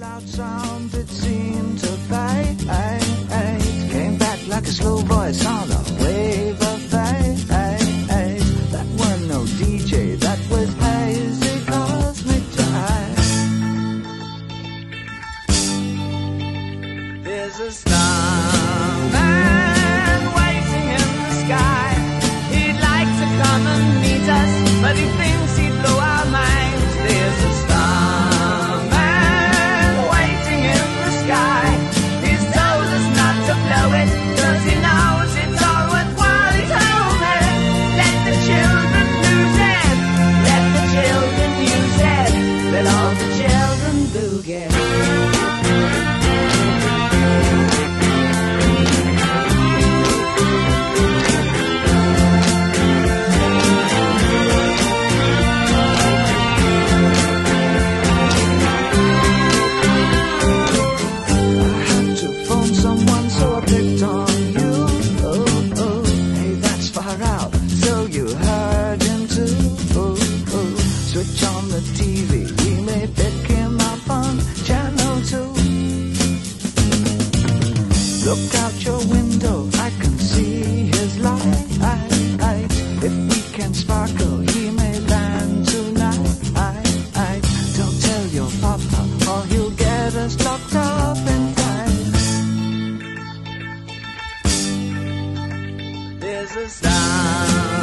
loud sound that seemed to fade. Came back like a slow voice oh, on switch on the TV. We may pick Look out your window, I can see his light. If we can sparkle, he may land tonight. Don't tell your papa, or he'll get us locked up and tight. There's a star.